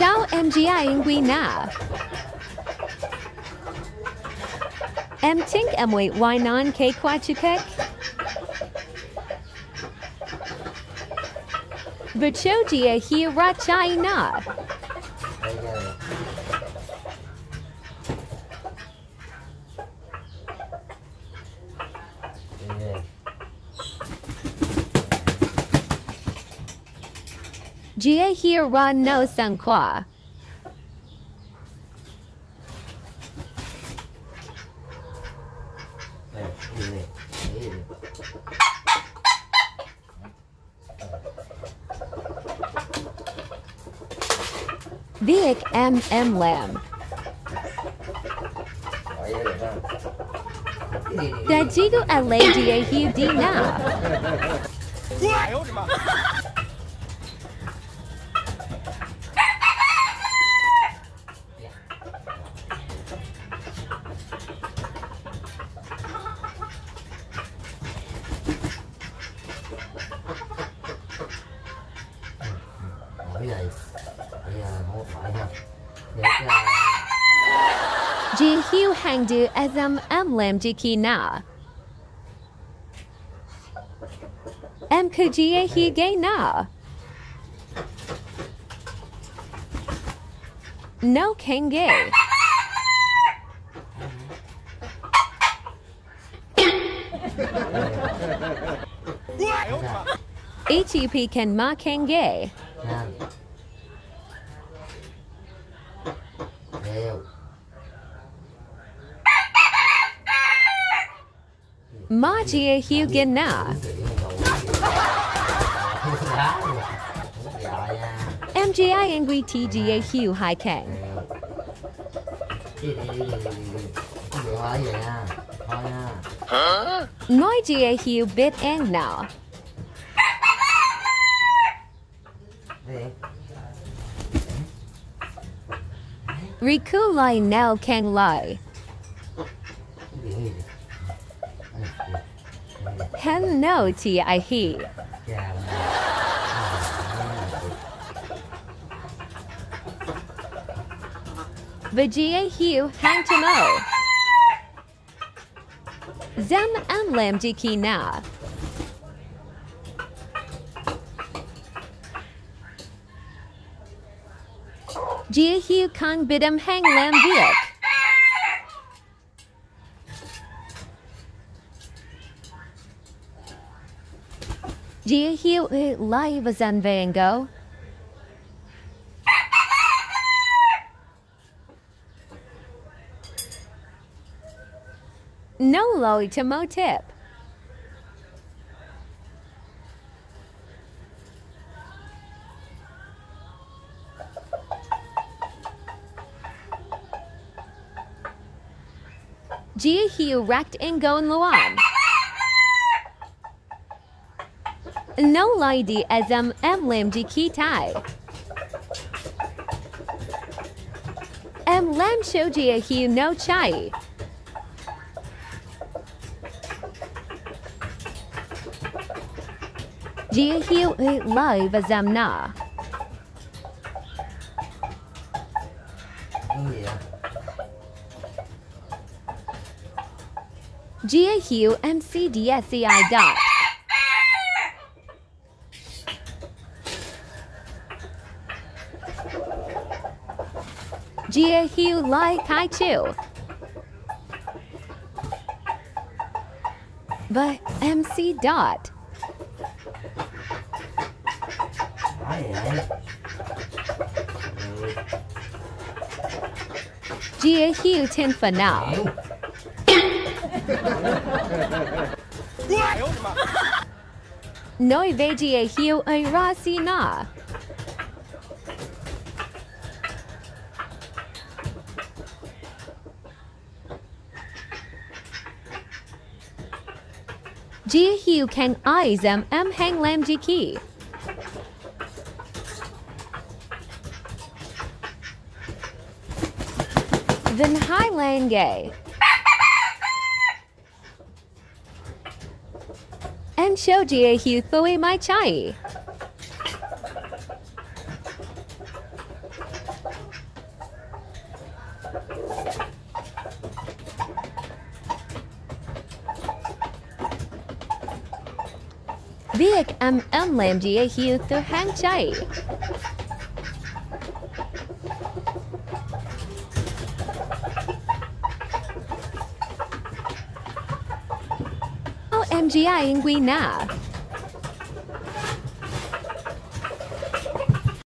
Ciao MGI Ngui Na. M Tink Em Wait Why Non K Quachukek. Bachogia Hi Rachai Na. Đây ra đây đây Jia Hi Ran No Sang Qua. đây đi đây đi Vic M M Lam. đi LA Jia Hi Di Ji hiu hang azam am lam ji ki na. Am kujie hi gay na. No kenge. What? HEP Ken ma kenge. Ma jie hiu gen na. MGI angry TGA hiu hai kang. Ngoi jie hiu bit ang na. Riku Lai Now đi đi Hen no ti I he. chà Vijaya Hu Hang Tamo. Zem Am Lam Jiki Na. Jia Hu Kang Bidam Hang Lam Viet. Jia Hu eh, Live Zan Vango. No loy to mo tip. Gia Hu wrecked and go in Luan. No lie di azam em lam di ki tai. Em lam show Gia Hu no chai. Gia Hu live azam na. Oh, cái gì MCDSCI dot. Hu Lai Kai Chu. But MC dot. Hu Tin for now. Noi ve Gia Hu a Rasi na. Gia Hu Kang Eyes M M Hang Lam Ji Ki. Then Highland Gay. and shoji ahu thoe mai chai. Viek am em lam dia hiu to hang chai. OMG, I angry na.